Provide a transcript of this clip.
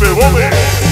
Baby Woman.